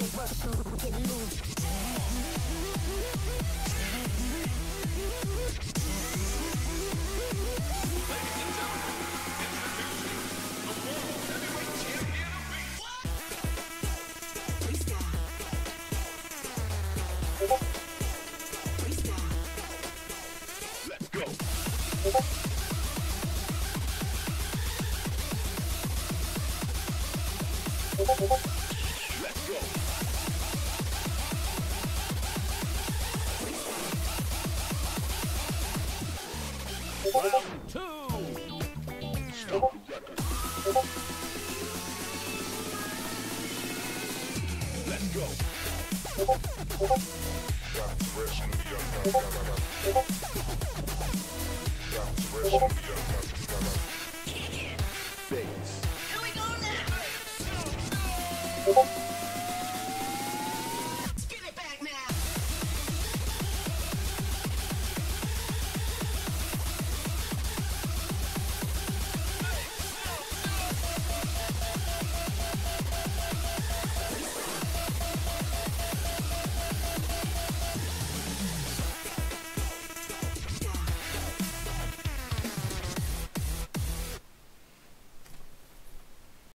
you work so you can. Ladies and gentlemen, the world heavyweight champion of beats. Let's go. Let's go. Round two.